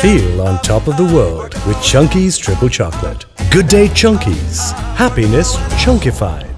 Feel on top of the world with Chunky's Triple Chocolate. Good Day Chunkies. Happiness chunkified.